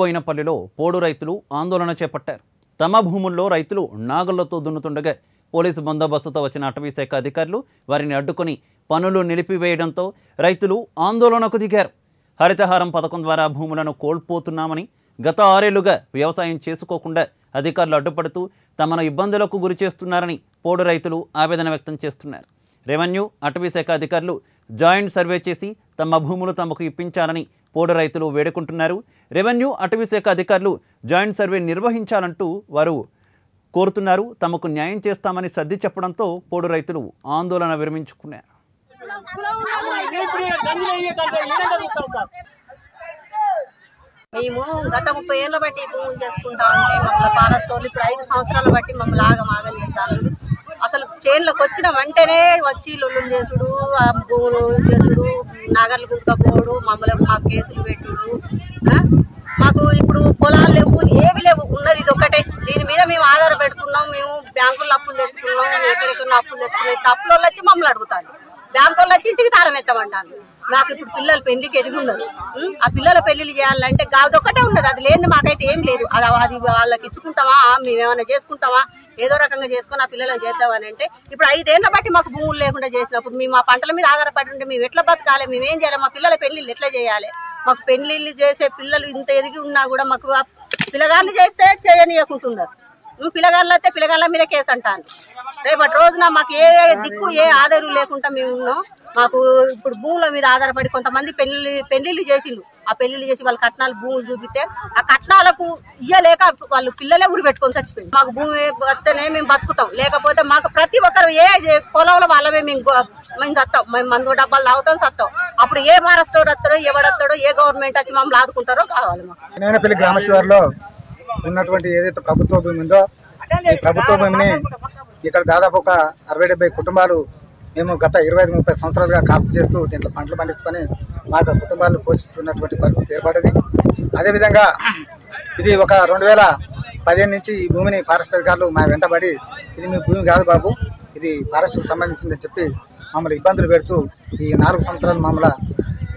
బోయినపల్లిలో పోడు రైతులు ఆందోళన చేపట్టారు. తమ భూముల్లో రైతులు నాగళ్ళతో దున్నుతుండగా పోలీసు బందోబస్తుతో వచ్చిన అటవీ శాఖ అధికారులు వారిని అడ్డుకొని పనులు నిలిపివేయడంతో రైతులు ఆందోళనకు దిగారు. హరితహారం పథకం ద్వారా భూములను కోల్పోతున్నామని గత ఆరేళ్ళుగా వ్యవసాయం చేసుకోకుండా అధికారులు అడ్డుపడుతూ తమను ఇబ్బందులకు గురి చేస్తున్నారని పోడు రైతులు ఆవేదన వ్యక్తం చేస్తున్నారు. రెవెన్యూ అటవీ శాఖ అధికారులు జాయింట్ సర్వే చేసి తమ భూములు తమకు ఇప్పించాలని పోడు రైతులు వేడుకుంటున్నారు. రెవెన్యూ అటవీ శాఖ అధికారులు జాయింట్ సర్వే నిర్వహించాలంటూ వారు కోరుతున్నారు. తమకు న్యాయం చేస్తామని సర్ది చెప్పడంతో పోడు రైతులు ఆందోళన విరమించుకున్నారు. మేము గత ముప్పై ఏళ్ళ బట్టి ఈ భూములు చేసుకుంటా ఉంటే మమ్మల్ని ఫారెస్ట్ వాళ్ళు ఇప్పుడు ఐదు సంవత్సరాల బట్టి మమ్మల్ని ఆగమాగం చేస్తారు. అసలు చేన్లకు వచ్చిన వెంటనే వచ్చి లొల్లులు చేసుడు ఆ భూములు చేసుడు నాగర్లు గుంజుకపోవడు మమ్మల్ని మాకు కేసులు పెట్టుడు మాకు ఇప్పుడు పొలాలు లేవు ఏవి లేవు ఉన్నది ఇది ఒకటే. దీని మీద మేము ఆధార పెడుతున్నాం మేము బ్యాంకుల్లో అప్పులు తెచ్చుకున్నాం ఎక్కడెక్కడ అప్పులు తెచ్చుకున్నాం. ఇప్పుడు వచ్చి మమ్మల్ని అడుగుతాను బ్యాంకు వాళ్ళు వచ్చి ఇంటికి తాళం ఎత్తామంటాను మాకు ఇప్పుడు పిల్లల పెళ్ళికి ఎదిగి ఆ పిల్లల పెళ్ళిళ్ళు చేయాలంటే అది ఒక్కటే ఉన్నది. అది లేని మాకైతే ఏం లేదు. అది అది వాళ్ళకి ఇచ్చుకుంటామా? మేమేమైనా చేసుకుంటామా? ఏదో రకంగా చేసుకుని ఆ పిల్లలకు చేద్దామని అంటే ఇప్పుడు ఐదేళ్ళ బట్టి మాకు భూములు లేకుండా చేసినప్పుడు మేము మా పంటల మీద ఆధారపడి ఉంటే మేము ఎట్లా బతకాలి? మేము ఏం చేయాలి? మా పిల్లల పెళ్ళిళ్ళు ఎట్లా చేయాలి? మాకు పెళ్ళిళ్ళు చేసే పిల్లలు ఇంత ఎదిగి ఉన్నా కూడా మాకు పిల్లగాళ్ళు చేస్తే చేయనీయకుంటున్నారు. నువ్వు పిల్లగాళ్ళు అయితే పిల్లగాళ్ళ మీద కేసు అంటాను. రేపటి రోజున మాకు ఏ దిక్కు ఏ ఆధారం లేకుండా మేము ఉన్నాం. మాకు ఇప్పుడు భూముల మీద ఆధారపడి కొంతమంది పెళ్ళి పెళ్ళిళ్ళు చేసిండ్రు. ఆ పెళ్ళిళ్ళు చేసి వాళ్ళ కట్నాలు భూములు చూపితే ఆ కట్నాలకు ఇయ్యలేక వాళ్ళు పిల్లలే ఉరి పెట్టుకొని చచ్చిపోయింది మాకు భూమి వస్తేనే మేము బతుకుతాం. లేకపోతే మాకు ప్రతి ఒక్కరు ఏ పొలంలో వాళ్ళమే మేము మేము చస్తాం మేము మందు డబ్బాలు తాగుతాం సత్తాం. అప్పుడు ఏ మహారాష్ట్ర వస్తాడో ఎవడొస్తాడో ఏ గవర్నమెంట్ వచ్చి మమ్మల్ని ఆదుకుంటారో కావాలి మాకు. నేను గ్రామ ఉన్నటువంటి ఏదైతే ప్రభుత్వ భూమి ఉందో ఈ ప్రభుత్వ భూమిని ఇక్కడ దాదాపు ఒక అరవై డెబ్బై కుటుంబాలు మేము గత ఇరవై ఐదు ముప్పై సంవత్సరాలుగా కాస్తు చేస్తూ దీంట్లో పంటలు పండించుకొని మా యొక్క కుటుంబాలను పోషిస్తున్నటువంటి పరిస్థితి ఏర్పడింది. అదేవిధంగా ఇది ఒక రెండు వేల పదిహేను నుంచి ఈ భూమిని ఫారెస్ట్ అధికారులు మా వెంటబడి ఇది మీ భూమి కాదు బాబు ఇది ఫారెస్ట్కు సంబంధించిందని చెప్పి మమ్మల్ని ఇబ్బందులు పెడుతూ ఈ నాలుగు సంవత్సరాలు మమ్మల్ని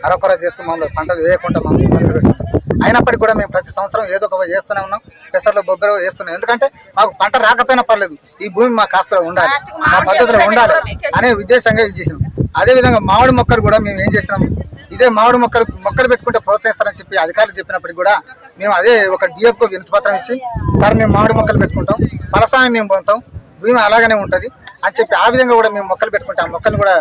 అరకొర చేస్తూ మమ్మల్ని పంటలు వేయకుండా మమ్మల్ని ఇబ్బందులు పెడుతున్నారు. అయినప్పటికీ కూడా మేము ప్రతి సంవత్సరం ఏదో ఒక చేస్తూనే ఉన్నాం. పెసర్లు బొబ్బెలు వేస్తున్నాం ఎందుకంటే మాకు పంట రాకపోయినా పర్లేదు. ఈ భూమి మా కాస్త ఉండాలి. మా పద్ధతిలో ఉండాలి అనే ఉద్దేశంగా ఇది చేసినాం. అదే విధంగా మామిడి మొక్కలు కూడా మేము ఏం చేసినాం? ఇదే మామిడి మొక్కలు మొక్కలు పెట్టుకుంటే ప్రోత్సహిస్తారని చెప్పి అధికారులు చెప్పినప్పటికీ కూడా మేము అదే ఒక డిఎఫ్కు వినతి పత్రం ఇచ్చి సార్ మేము మామిడి మొక్కలు పెట్టుకుంటాం. పలసాన్ని మేము పొందుతాం. భూమి అలాగనే ఉంటుంది. అని చెప్పి ఆ విధంగా కూడా మేము మొక్కలు పెట్టుకుంటాం. మొక్కలు కూడా